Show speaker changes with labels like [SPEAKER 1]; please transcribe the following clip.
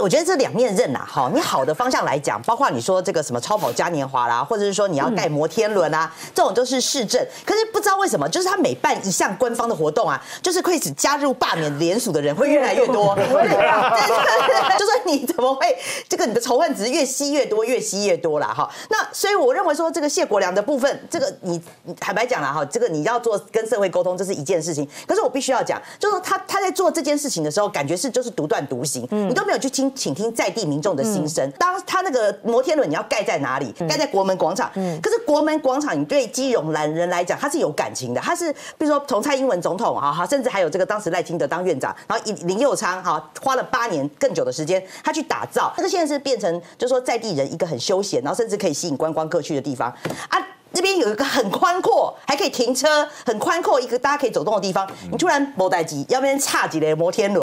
[SPEAKER 1] 我觉得这两面刃呐，哈，你好的方向来讲，包括你说这个什么超跑嘉年华啦，或者是说你要盖摩天轮啊，这种都是市政。可是不知道为什么，就是他每办一项官方的活动啊，就是会使加入罢免联署的人会越来越多。你怎么会这个你的仇恨值越吸越多，越吸越多了哈。那所以我认为说这个谢国良的部分，这个你坦白讲了哈，这个你要做跟社会沟通，这是一件事情。可是我必须要讲，就是他他在做这件事情的时候，感觉是就是独断独行，你都没有去听。请听在地民众的心声。当他那个摩天轮你要盖在哪里？盖在国门广场。嗯。可是国门广场，你对基隆男人来讲，他是有感情的。他是比如说从蔡英文总统啊，哈，甚至还有这个当时赖清德当院长，然后林林佑昌哈，花了八年更久的时间，他去打造。这个现在是变成，就是说在地人一个很休闲，然后甚至可以吸引观光客去的地方啊。那边有一个很宽阔，还可以停车，很宽阔一个大家可以走动的地方。你突然摩代机，要不然差几的摩天轮。